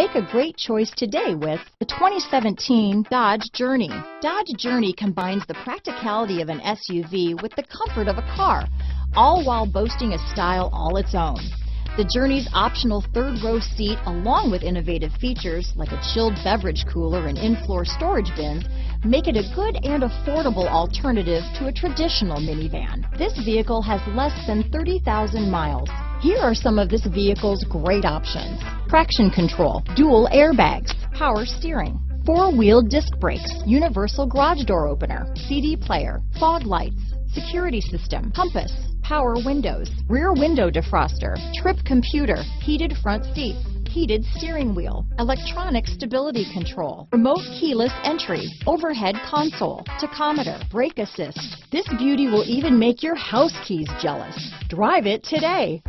Make a great choice today with the 2017 Dodge Journey. Dodge Journey combines the practicality of an SUV with the comfort of a car, all while boasting a style all its own. The Journey's optional third row seat, along with innovative features like a chilled beverage cooler and in-floor storage bins, make it a good and affordable alternative to a traditional minivan. This vehicle has less than 30,000 miles. Here are some of this vehicle's great options. Traction control, dual airbags, power steering, four-wheel disc brakes, universal garage door opener, CD player, fog lights, security system, compass, power windows, rear window defroster, trip computer, heated front seats, heated steering wheel, electronic stability control, remote keyless entry, overhead console, tachometer, brake assist. This beauty will even make your house keys jealous. Drive it today.